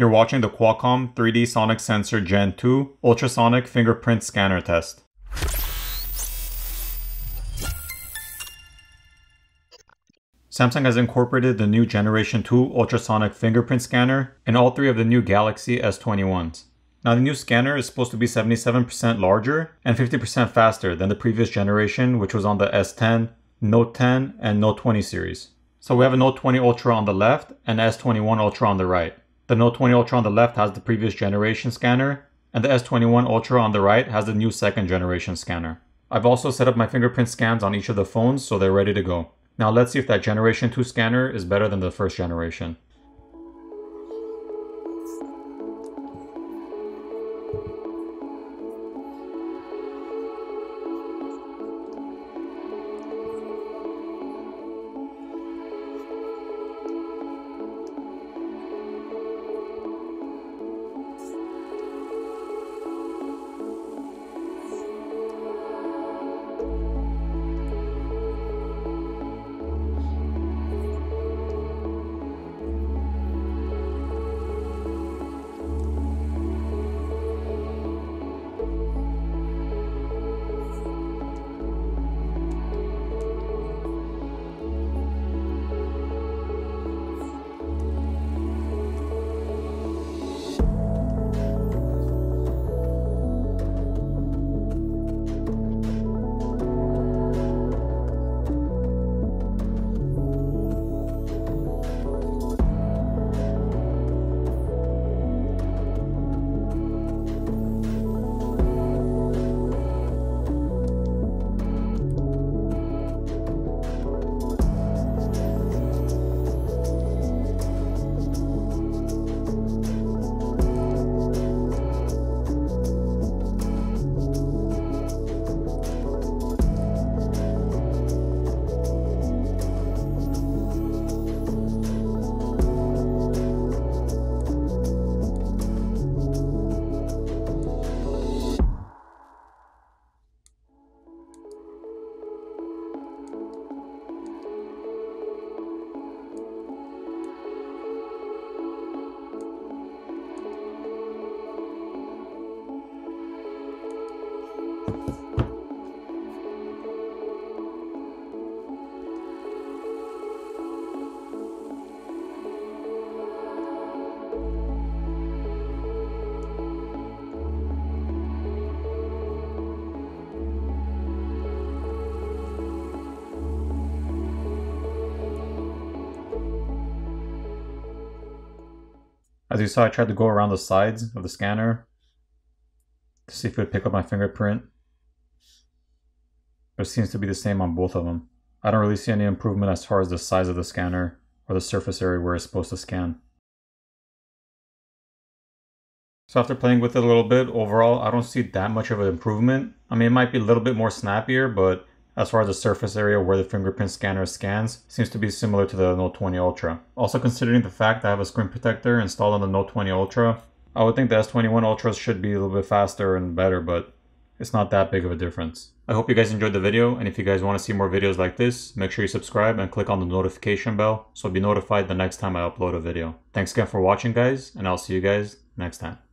You're watching the Qualcomm 3D Sonic Sensor Gen 2 Ultrasonic Fingerprint Scanner Test. Samsung has incorporated the new Generation 2 ultrasonic fingerprint scanner in all three of the new Galaxy S21s. Now the new scanner is supposed to be 77% larger and 50% faster than the previous generation which was on the S10, Note 10, and Note 20 series. So we have a Note 20 Ultra on the left and S21 Ultra on the right. The Note 20 Ultra on the left has the previous generation scanner, and the S21 Ultra on the right has the new second generation scanner. I've also set up my fingerprint scans on each of the phones so they're ready to go. Now let's see if that generation 2 scanner is better than the first generation. As you saw, I tried to go around the sides of the scanner to see if it would pick up my fingerprint. But it seems to be the same on both of them. I don't really see any improvement as far as the size of the scanner or the surface area where it's supposed to scan. So after playing with it a little bit, overall, I don't see that much of an improvement. I mean, it might be a little bit more snappier, but as far as the surface area where the fingerprint scanner scans, seems to be similar to the Note 20 Ultra. Also considering the fact I have a screen protector installed on the Note 20 Ultra, I would think the S21 Ultras should be a little bit faster and better, but it's not that big of a difference. I hope you guys enjoyed the video, and if you guys want to see more videos like this, make sure you subscribe and click on the notification bell so be notified the next time I upload a video. Thanks again for watching guys, and I'll see you guys next time.